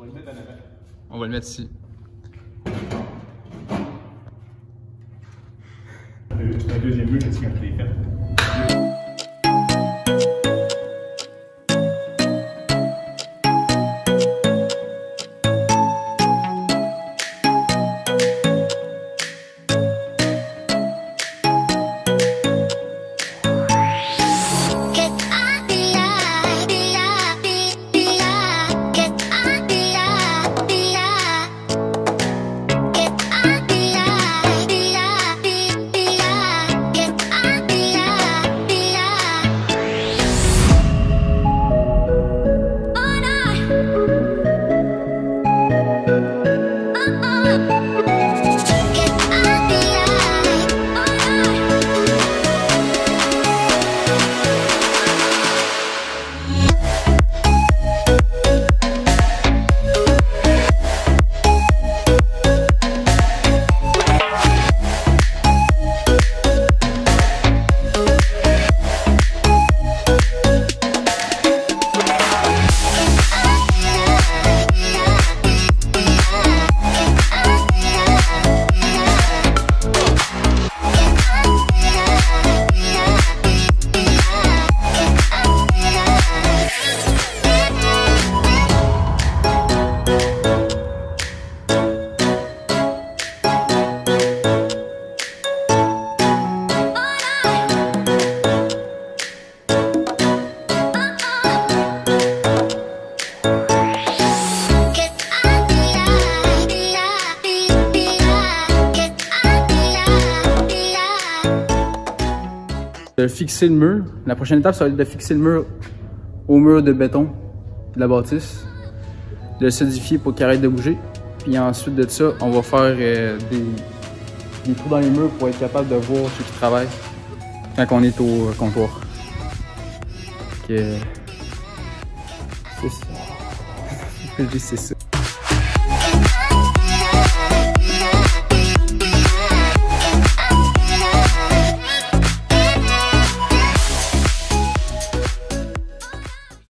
On va le mettre en avant. On va le mettre ici. Un deuxième mur que tu as fait? Fixer le mur. La prochaine étape, ça va être de fixer le mur au mur de béton de la bâtisse. De le solidifier pour qu'il arrête de bouger. Puis ensuite de ça, on va faire euh, des, trous dans les murs pour être capable de voir ceux qui travaillent quand on est au euh, comptoir. C'est ça. C'est ça.